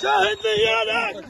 Şehitlik yarak!